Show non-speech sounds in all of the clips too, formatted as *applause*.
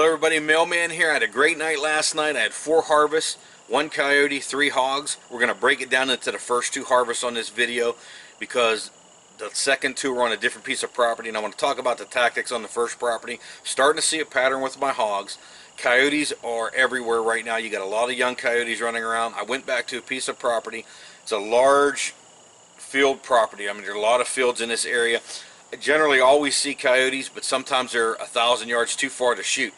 buddy Mailman here. I had a great night last night. I had four harvests, one coyote, three hogs. We're going to break it down into the first two harvests on this video because the second two are on a different piece of property and I want to talk about the tactics on the first property. Starting to see a pattern with my hogs. Coyotes are everywhere right now. You got a lot of young coyotes running around. I went back to a piece of property. It's a large field property. I mean, there are a lot of fields in this area. I generally always see coyotes, but sometimes they're a thousand yards too far to shoot.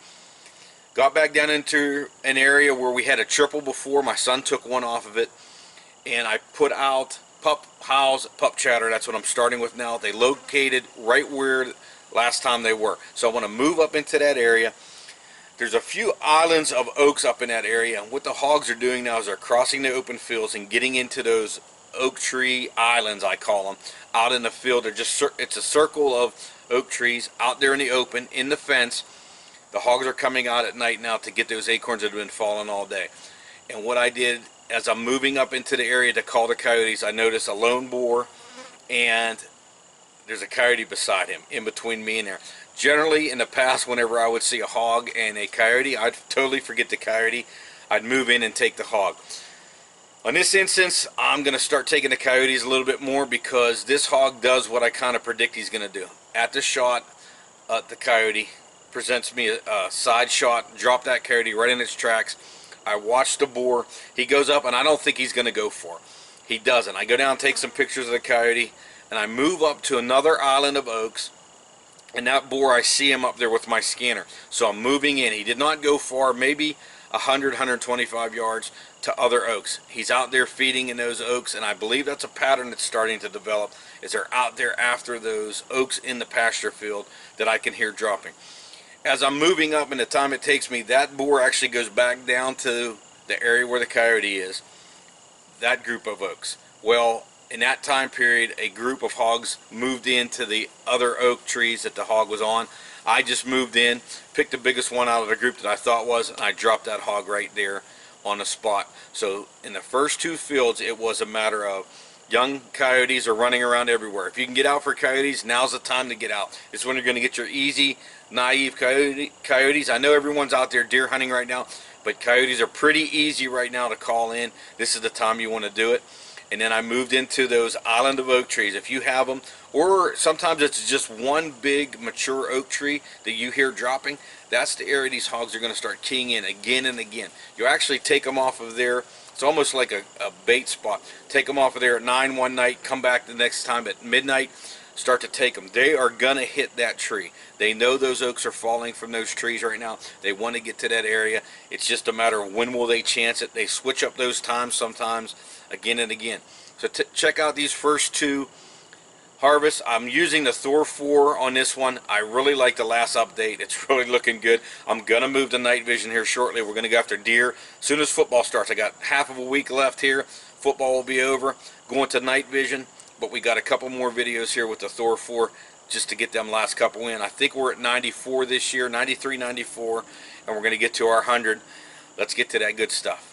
Got back down into an area where we had a triple before. My son took one off of it, and I put out pup howls, pup chatter. That's what I'm starting with now. They located right where last time they were. So I want to move up into that area. There's a few islands of oaks up in that area. And what the hogs are doing now is they're crossing the open fields and getting into those oak tree islands, I call them, out in the field. They're just it's a circle of oak trees out there in the open, in the fence. The hogs are coming out at night now to get those acorns that have been falling all day. And what I did as I'm moving up into the area to call the coyotes, I noticed a lone boar and there's a coyote beside him in between me and there. Generally, in the past, whenever I would see a hog and a coyote, I'd totally forget the coyote. I'd move in and take the hog. On this instance, I'm going to start taking the coyotes a little bit more because this hog does what I kind of predict he's going to do. At the shot, uh, the coyote presents me a, a side shot, drop that coyote right in its tracks. I watch the boar. He goes up, and I don't think he's going to go for it. He doesn't. I go down, take some pictures of the coyote, and I move up to another island of oaks. And that boar, I see him up there with my scanner. So I'm moving in. He did not go far, maybe 100, 125 yards to other oaks. He's out there feeding in those oaks, and I believe that's a pattern that's starting to develop, is they're out there after those oaks in the pasture field that I can hear dropping. As I'm moving up and the time it takes me, that boar actually goes back down to the area where the coyote is, that group of oaks. Well, in that time period, a group of hogs moved into the other oak trees that the hog was on. I just moved in, picked the biggest one out of the group that I thought was, and I dropped that hog right there on the spot. So in the first two fields, it was a matter of young coyotes are running around everywhere. If you can get out for coyotes, now's the time to get out. It's when you're going to get your easy, naive coyote, coyotes. I know everyone's out there deer hunting right now, but coyotes are pretty easy right now to call in. This is the time you want to do it and then I moved into those island of oak trees. If you have them, or sometimes it's just one big mature oak tree that you hear dropping, that's the area these hogs are going to start keying in again and again. You actually take them off of there. It's almost like a, a bait spot. Take them off of there at 9 one night, come back the next time at midnight, start to take them. They are going to hit that tree. They know those oaks are falling from those trees right now. They want to get to that area. It's just a matter of when will they chance it. They switch up those times sometimes again and again. So check out these first two harvests. I'm using the Thor 4 on this one. I really like the last update. It's *laughs* really looking good. I'm going to move to night vision here shortly. We're going to go after deer. As soon as football starts, I got half of a week left here. Football will be over. Going to night vision. But we got a couple more videos here with the Thor 4 just to get them last couple in. I think we're at 94 this year, 93, 94, and we're going to get to our 100. Let's get to that good stuff.